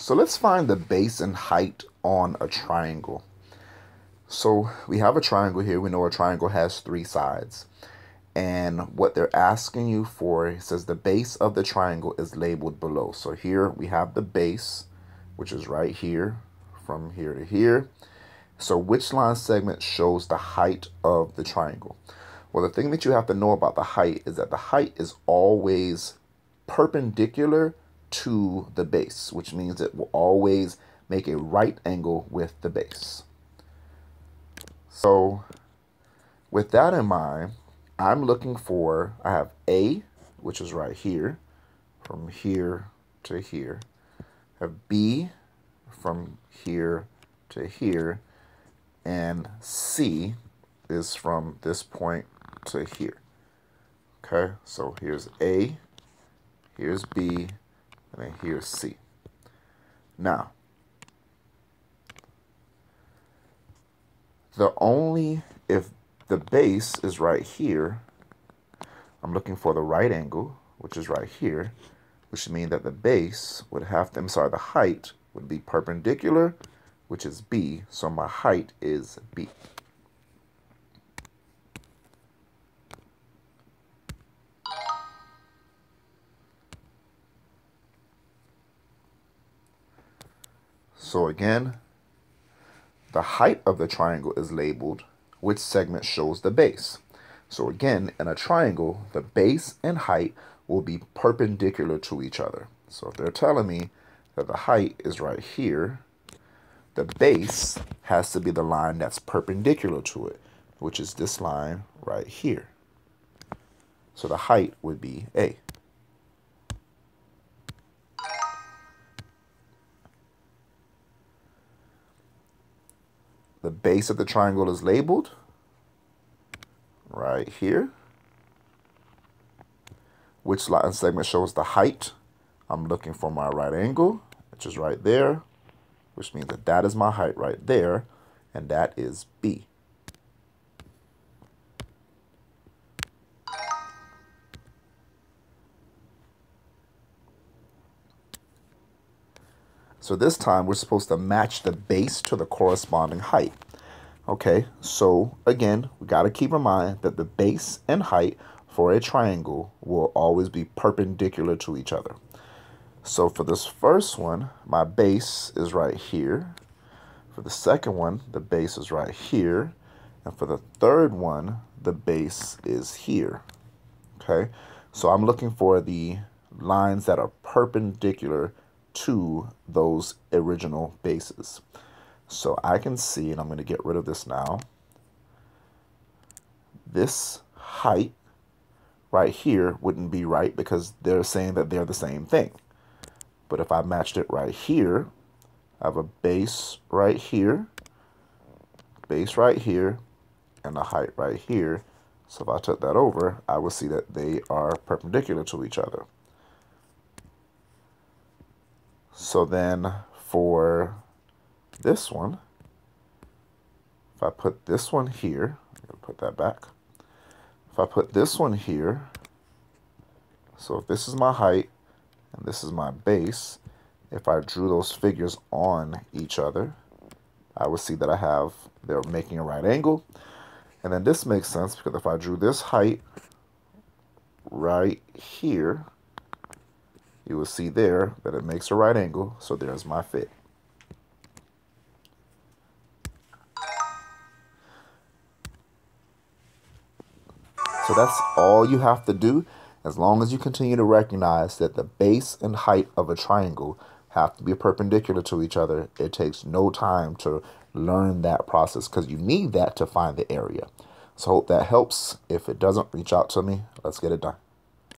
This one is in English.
So let's find the base and height on a triangle. So we have a triangle here. We know a triangle has three sides. And what they're asking you for, says the base of the triangle is labeled below. So here we have the base, which is right here, from here to here. So which line segment shows the height of the triangle? Well, the thing that you have to know about the height is that the height is always perpendicular to the base, which means it will always make a right angle with the base. So with that in mind, I'm looking for, I have A, which is right here, from here to here. I have B from here to here, and C is from this point to here. Okay, so here's A, here's B, and then here's C. Now, the only, if the base is right here, I'm looking for the right angle, which is right here, which means that the base would have to, I'm sorry, the height would be perpendicular, which is B, so my height is B. So again, the height of the triangle is labeled which segment shows the base. So again, in a triangle, the base and height will be perpendicular to each other. So if they're telling me that the height is right here, the base has to be the line that's perpendicular to it, which is this line right here. So the height would be A. The base of the triangle is labeled right here. Which line segment shows the height? I'm looking for my right angle, which is right there, which means that that is my height right there, and that is B. So this time we're supposed to match the base to the corresponding height. Okay, so again, we got to keep in mind that the base and height for a triangle will always be perpendicular to each other. So for this first one, my base is right here. For the second one, the base is right here. And for the third one, the base is here. Okay, so I'm looking for the lines that are perpendicular to those original bases. So I can see, and I'm going to get rid of this now, this height right here wouldn't be right because they're saying that they're the same thing. But if I matched it right here, I have a base right here, base right here, and a height right here. So if I took that over, I would see that they are perpendicular to each other. So then for this one, if I put this one here, put that back. If I put this one here, so if this is my height and this is my base, if I drew those figures on each other, I would see that I have, they're making a right angle. And then this makes sense because if I drew this height right here, you will see there that it makes a right angle. So there's my fit. So that's all you have to do as long as you continue to recognize that the base and height of a triangle have to be perpendicular to each other. It takes no time to learn that process because you need that to find the area. So hope that helps. If it doesn't, reach out to me. Let's get it done.